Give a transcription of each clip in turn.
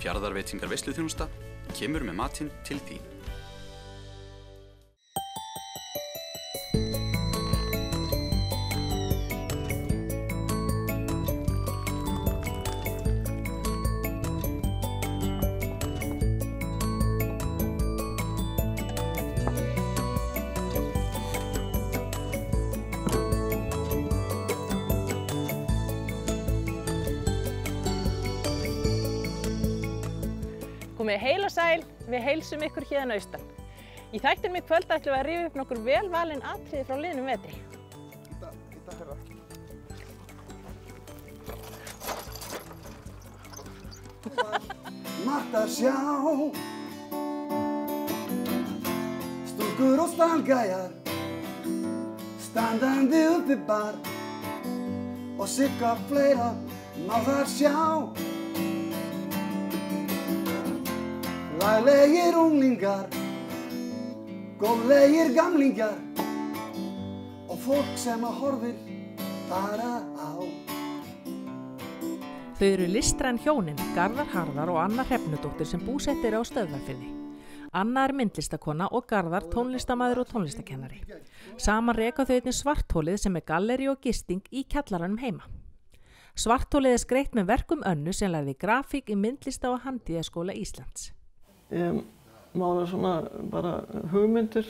Fjardarveitingar Veisluþjónusta kemur með matinn til því. Komið heil og sæl, við heilsum ykkur hérna austan. Í þættinum í kvöld ætlum við að rífa upp nokkur velvalin atriði frá liðnum vetri. Margt að sjá Stúlkur og stangæjar Standandi uppi bar Og sigga fleira má þar sjá Laglegir unglingar Góðlegir gamlingar Og fólk sem að horfir bara á Þau eru listræn hjónin, Garðar Harðar og Anna Hrefnudóttir sem búsett eru á stöðvarfinni. Anna er myndlistakona og Garðar tónlistamæður og tónlistakennari. Saman reka þau einnig svartólið sem er galleri og gisting í kjallaranum heima. Svartólið er skreitt með verkum önnu sem lærði grafík í myndlista og handíðaskóla Íslands. Ég mála svona bara hugmyndir.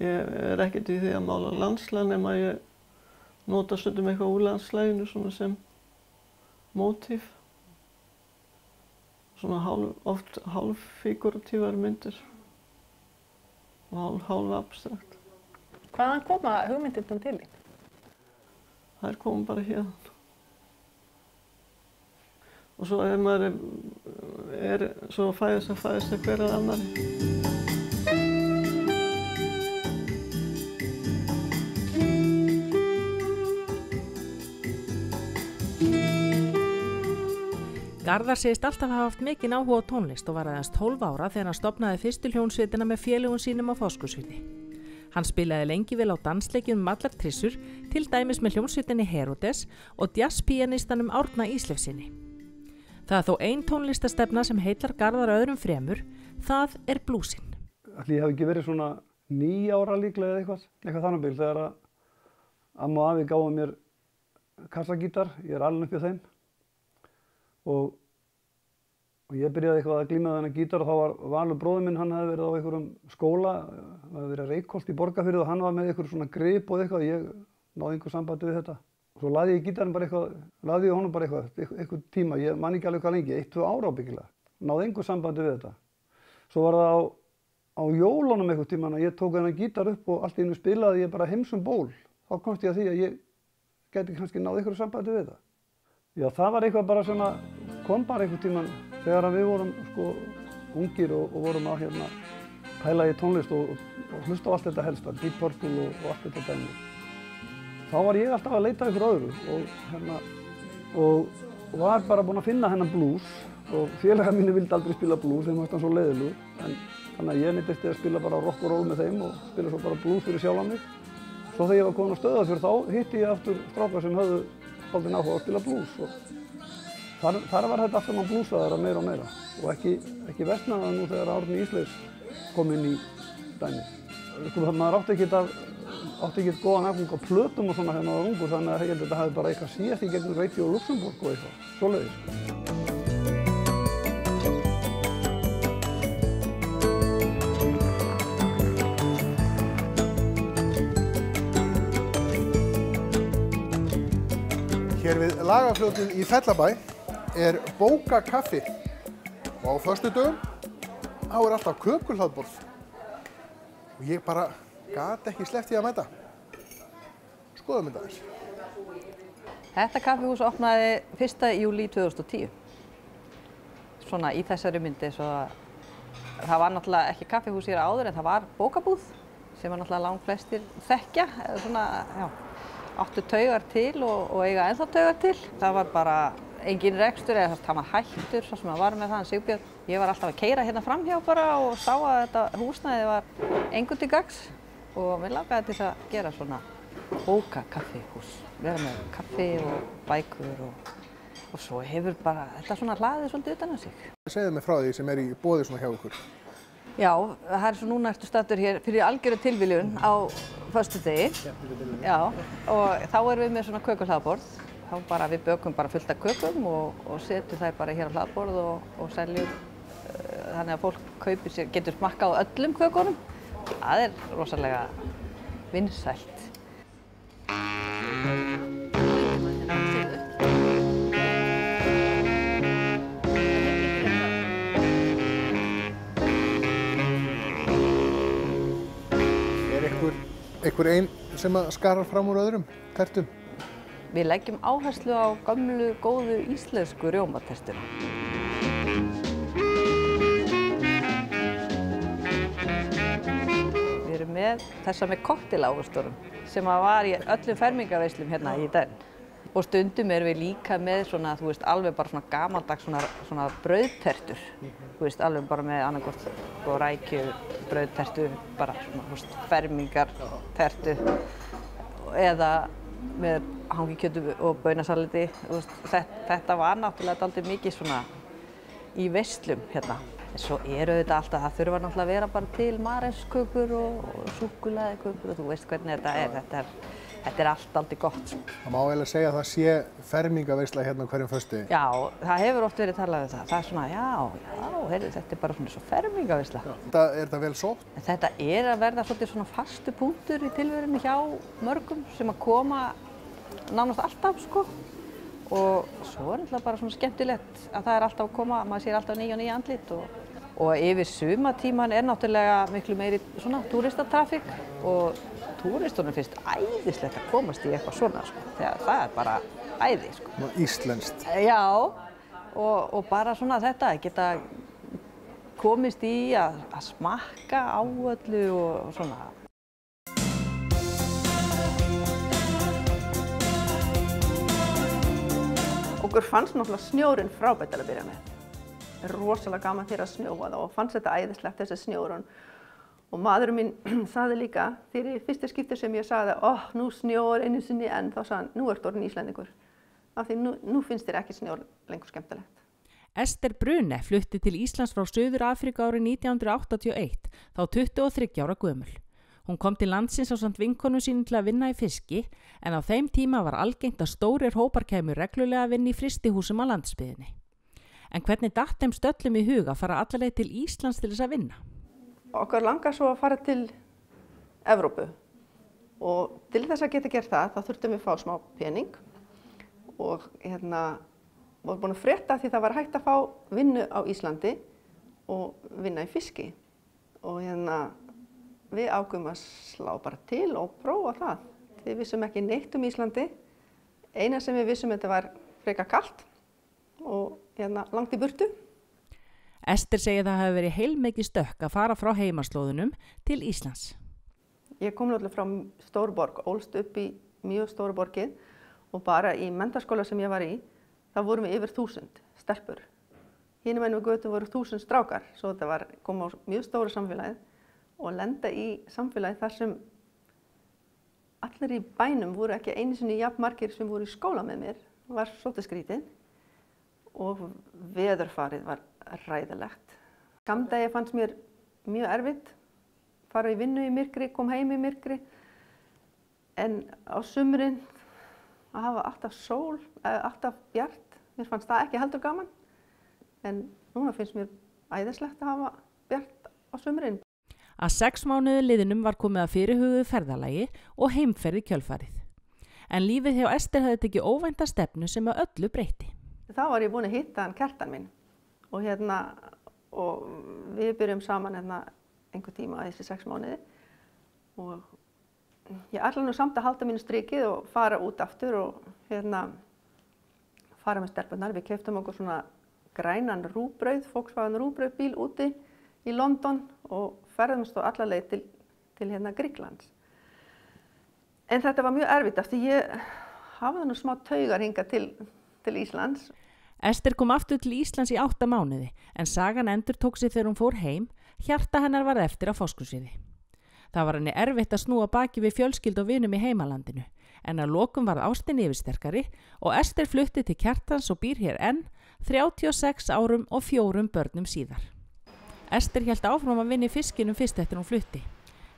Ég er ekkert í því að mála landslæg nema ég nota stundum eitthvað úr landslæginu svona sem mótíf. Svona hálf, oft hálffiguratívar myndir og hálf, hálf abstrakt. Hvaðan koma hugmyndirnum til því? Það er komið bara hérna. Og svo ef maður er, er svo fæðist að fæðist að hverjar annari. Garðar segist alltaf hafa haft mikinn áhuga á tónlist og var aðeins 12 ára þegar hann stopnaði fyrstu hljónsveitina með félugun sínum á fóskursviti. Hann spilaði lengi vel á dansleikjum um allar trissur, til dæmis með hljónsveitinni Herodes og jazzpianistanum Árna Íslefsinni. Það er þó ein tónlistastefna sem heitlar Garðar öðrum fremur, það er blúsinn. Ég hef ekki verið svona nýja ára líklega eða eitthvað, eitthvað þannig bygg þegar að amma og afi gáði mér kassagítar, ég er alveg uppið þeim og, og ég byrjaði eitthvað að glíma þennan gítar og þá var Valur bróður minn, hann hefði verið á einhverjum skóla, hann hefði verið að reykholt í borgarfyrðu og hann var með einhver svona grip og eitthvað, ég náði einhver sambandi við þetta. Svo laði ég gítarinn bara eitthvað, laði ég honum bara eitthvað, eitthvað, eitthvað tíma, ég man ekki alveg hvað lengi, eitt, tvö ára ábyggilega, náði einhver sambandi við þetta. Svo var það á, á jólunum eitthvað tíman að ég tók þennan gítar upp og allt í hennu spilaði ég bara heimsum ból. Þá komst ég að því að ég geti kannski náði einhverju sambandi við þetta. Já, það var eitthvað bara svona, kom bara einhvern tíman þegar við vorum sko ungir og, og vorum að hérna pæla í tónlist og, og, og hlusta á allt þetta helst, Deep Purple og allt þetta dæmi. Þá var ég alltaf að leita ykkur öðru og hérna, og var bara búinn að finna hennan blues og félagar mínu vildi aldrei spila blues, þeim varst hann svo leiðilug, en þannig að ég nýttist að spila bara rock og roll með þeim og spila svo bara blues fyrir sjálf á mig. Svo þegar ég var komin á stöðafjörð þá hitti ég aftur strákar sem höfðu haldið náttúrulega að spila blues og þar, þar var þetta allt saman bluesaðara meira og meira og ekki, ekki vestnaða nú þegar Árni Ísleis kom inn í dæmi. Sko, maður átti ekkert að átti ekkert góðan afgang á plötum og svona maður var ungur þannig að ég held að þetta hafi bara eitthvað síðast í gegnum Radio Luxemburg og eitthvað, svoleiðis. Hér við lagafljótið í Fellabæ er bókakaffi og á förstu dögum þá er alltaf kökulhlaðborð og ég bara gat ekki sleppt í að mæta. Skoðum þetta þess. Þetta kaffihús opnaði 1. júli 2010. Svona í þessari myndi svo að það var náttúrulega ekki kaffihús hér áður en það var bókabúð sem var náttúrulega langt flestir þekkja, eða svona, já, áttu taugar til og, og eiga ennþá taugar til. Það var bara engin rekstur eða það var hættur svo sem að var með það en Sigbjörn. Ég var alltaf að keira hérna framhjá bara og sá að þetta húsnæði var engur til gags og mér langaði til að gera svona bókakaffihús. Vera með kaffi og bækur og og svo hefur bara þetta svona hlaðið svolítið utan að sig. Segðu mig frá því sem er í bóði svona hjá ykkur. Já, það er svo núna ertu stattur hér fyrir algjöru tilviljun á föstu degi. Já, og þá erum við með svona kökuhlaðborð. Þá bara við bökum bara fullt af kökum og, og setjum þær bara hér á hlaðborð og, og seljum uh, þannig að fólk kaupir sér, getur smakkað á öllum kökunum. Það er rosalega vinsælt. Er ykkur, ykkur einn sem að skarar fram úr öðrum tertum? Við leggjum áherslu á gamlu góðu íslensku rjómatertuna. Með þessa með koktelágustorum sem var í öllum fermingaveislum hérna í den. Og stundum erum við líka með svona, þú veist, alveg bara svona gamaldags svona, svona brauðtertur. Þú veist, alveg bara með annarkort og rækju brauðtertu, bara svona, þú veist, fermingartertu eða með hangikjötu og baunasaliti. Þetta, þetta var náttúrulega aldrei mikið svona í veislum hérna. Svo eru þetta alltaf, það þurfa náttúrulega að vera bara til marenskökur og, og súkulaðikökur og þú veist hvernig þetta er. Þetta er, þetta er allt aldrei gott. sko. Það má eiginlega segja að það sé fermingaveisla hérna hverjum föstu. Já, það hefur oft verið talað um það. Það er svona, já, já, heyrðu, þetta er bara svona svo fermingavisla. Þetta, er þetta vel sótt? Þetta er að verða svona fastu punktur í tilverinu hjá mörgum sem að koma nánast alltaf, sko. Og svo er náttúrulega bara svona skemmtilegt að það er alltaf að koma, maður sér alltaf nýja og nýja andlit og, og yfir sumatíman er náttúrulega miklu meiri svona túristatrafík og túristunum finnst æðislegt að komast í eitthvað svona, sko. Þegar það er bara æði, sko. Svona Íslenskt. Já, og, og bara svona þetta, geta komist í að, að smakka á öllu og, og svona. Okkur fannst náttúrulega snjórinn frábært að byrja með. Rosalega gaman þegar að snjóa það og fannst þetta æðislegt þessi snjórun. Og maðurinn minn saði líka, þegar í fyrsta skipti sem ég saði, oh, nú snjór einu sinni en þá sagði hann, nú ert orðin Íslandingur. Af því nú, nú finnst þér ekki snjór lengur skemmtilegt. Ester Brune flutti til Íslands frá Suður Afrika árið 1981, þá 23 ára gömul. Hún kom til landsins á samt vinkonu sín til að vinna í fiski en á þeim tíma var algengt að stórir hópar kemur reglulega að vinna í fristihúsum á landsbyðinni. En hvernig datt þeim stöllum í huga fara allarleið til Íslands til þess að vinna? Okkar langar svo að fara til Evrópu og til þess að geta gert það þá þurftum við að fá smá pening og hérna vorum búin að frétta því það var hægt að fá vinnu á Íslandi og vinna í fiski og hérna við águm að slá bara til og prófa það. Við vissum ekki neitt um Íslandi, eina sem við vissum þetta var freka kallt og hérna langt í burtu. Ester segir það hafi verið heilmikið stökk að fara frá heimaslóðunum til Íslands. Ég kom náttúrulega frá Stórborg, ólst upp í mjög stóru borgið og bara í mentaskóla sem ég var í, þá vorum við yfir þúsund stelpur. Hínum ennum götu voru þúsund strákar, svo þetta var koma á mjög stóru samfélagið og lenda í samfélagið þar sem allir í bænum voru ekki einu sinni jafn margir sem voru í skóla með mér, var svolítið skrítið og veðurfarið var ræðilegt. Skamdegi fannst mér mjög erfitt, fara í vinnu í myrkri, kom heim í myrkri, en á sumurinn að hafa alltaf sól, eða alltaf bjart, mér fannst það ekki heldur gaman, en núna finnst mér æðislegt að hafa bjart á sumurinn. Að sex mánuðu liðinum var komið að fyrirhuguðu ferðalagi og heimferði kjölfarið. En lífið hjá Ester hafði tekið óvænta stefnu sem að öllu breyti. Þá var ég búin að hitta hann kertan minn og, hérna, og við byrjum saman hérna einhver tíma þessi sex mánuði og ég ætla nú samt að halda mínu strikið og fara út aftur og hérna fara með stelpunar. Við keftum okkur svona grænan rúbrauð, Volkswagen rúbrauð bíl úti í London og ferðumst á alla leið til, til hérna Gríklands. En þetta var mjög erfitt af því ég hafði nú smá taugar hinga til, til Íslands. Ester kom aftur til Íslands í átta mánuði en sagan endur tók sig þegar hún fór heim, hjarta hennar var eftir á fóskursviði. Það var henni erfitt að snúa baki við fjölskyld og vinum í heimalandinu En að lokum varð ástinni yfirsterkari og Ester flutti til kjartans og býr hér enn 36 árum og fjórum börnum síðar. Ester held áfram að vinni fiskinum fyrst eftir hún flutti.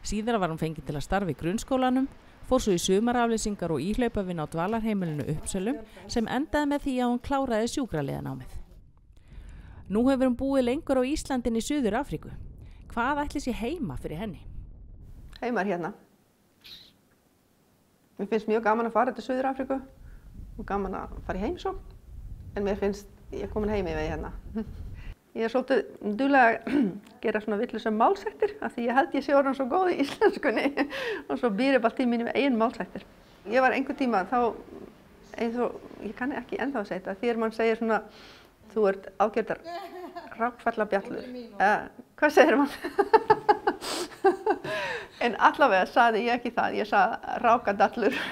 Síðar var hún fengið til að starfa í grunnskólanum, fór svo í sumaraflýsingar og íhlaupavinn á dvalarheimilinu uppsölum sem endaði með því að hún kláraði sjúkraliðanámið. Nú hefur hún búið lengur á Íslandin í Suður Afríku. Hvað ætli sér heima fyrir henni? Heimar hérna. Mér finnst mjög gaman að fara til Suður Afríku og gaman að fara í heimsókn. En mér finnst ég komin heim í vegi hérna. Ég er svolítið duðlega að gera svona villusum málsættir af því ég held ég sé orðan svo góð í íslenskunni og svo býr ég bara tíminn í eigin málsættir. Ég var einhver tíma þá, eins og, ég kann ekki ennþá að segja þetta, því að mann segir svona, þú ert ágjörðar rákfallabjallur. Eh, hvað segir mann? en allavega saði ég ekki það, ég saði rákadallur.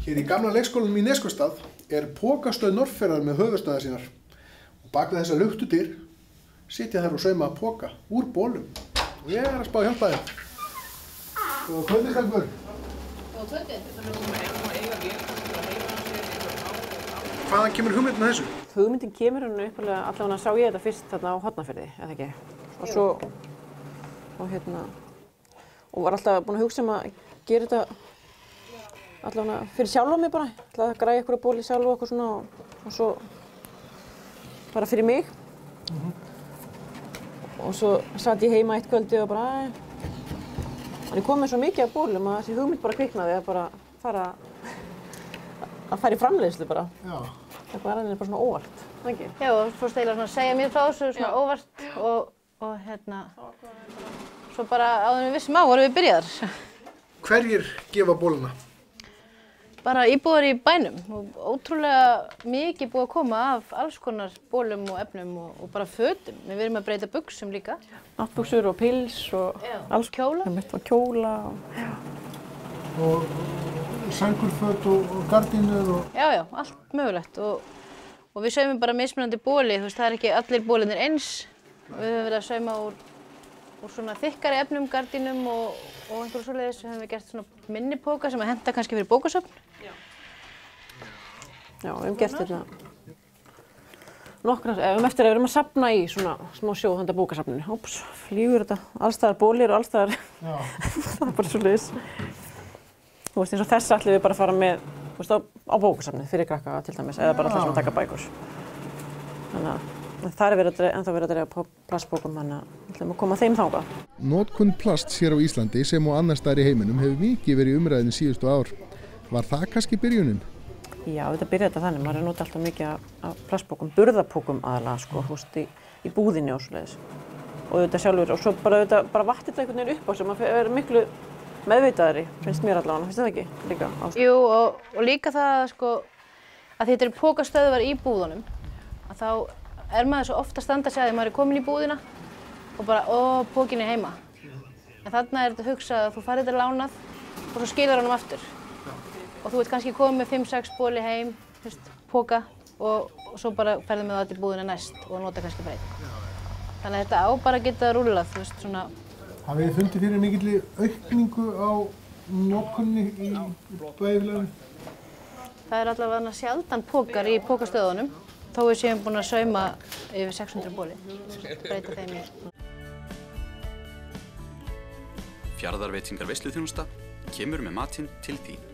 Hér í gamla leikskólanum í Neskvistað er pókastöð Norrferðar með höfustöða sínar. Og bak við þessa luktudyr sitja þær og sauma póka úr bólum. Og ég er að spá að hjálpa þér. Góða kvöldi, stelpur. Hvaðan kemur hugmyndin að þessu? Hugmyndin kemur hann uppalega, allavega sá ég þetta fyrst þarna á hotnafyrði, eða ekki? Og svo, og hérna, og var alltaf búin að hugsa um að gera þetta allavega fyrir sjálfa mig bara, að græja ykkur að bóli sjálf og eitthvað svona og, og svo bara fyrir mig. Og svo satt ég heima eitt kvöldi og bara, æ, þannig komið svo mikið af bólum að þessi hugmynd bara kviknaði að bara fara að fara í framleiðslu bara. Já. Það var hann bara svona óvart, ekki? Já, og fórst eiginlega svona að segja mér frá þessu svona óvart og, og hérna, svo bara áður en við vissum á vorum við byrjaðar. Hverjir gefa bóluna? Bara íbúðar í bænum og ótrúlega mikið búið að koma af alls konar bólum og efnum og, og bara fötum. Við erum að breyta buksum líka. Náttbuksur og pils og alls Kjóla. Einmitt, og kjóla. Og... Og sængurföt og, og gardínur og... Já, já, allt mögulegt og, og við saumum bara mismunandi bóli, þú veist, það er ekki allir bólinir eins. Við höfum verið að sauma úr, úr svona þykkari efnum, gardínum og, og einhverju svoleiðis. Við höfum við gert svona minnipóka sem að henda kannski fyrir bókasöfn. Já, við hefum gert þetta nokkrar, ef við eftir að við erum að sapna í svona smá sjó handa bókasafninu. Óps, flýgur þetta, allstaðar bólir og allstaðar, það er bara svo leiðis. Þú veist, eins og þess ætlum við bara að fara með, þú veist, á, á bókasafnið fyrir krakka til dæmis, eða bara alltaf sem að taka bækur. Þannig að það er verið að, ennþá verið að drefa plastbókum, þannig að ætlum að koma þeim þáka. Notkun plasts hér á Íslandi sem og annar staðar í heiminum hefur mikið verið í umræðinu síðustu ár. Var það kannski byrjunin? Já, þetta byrjaði þetta þannig, maður er notið alltaf mikið af, af plastbókum, burðarpókum aðalega, sko, veist, í, í búðinni og svoleiðis. Og þetta sjálfur, og svo bara, þetta, bara vatti þetta einhvern veginn upp á sem maður er miklu meðvitaðari, finnst mér allavega, finnst þetta ekki líka? Á, Jú, og, og líka það sko, að þetta eru pókastöðvar í búðunum, að þá er maður svo ofta að standa sig að því maður er komin í búðina og bara, ó, pókin er heima. En þarna er þetta hugsað að þú farir þetta lánað og svo skilar hann um aftur. Og þú ert kannski komið með 5-6 bóli heim, veist, póka og, og svo bara ferðu með það til búðina næst og nota kannski breyt. Þannig að þetta á bara geta rúlað, þú veist, svona, Hafið þið fundið fyrir mikill aukningu á nokkunni í bæðilegum? það er allavega sjaldan pókar í pókastöðunum, þó við séum búin að sauma yfir 600 bóli, breyta þeim í. Fjarðarveitingar veisluþjónusta kemur með matinn til þín.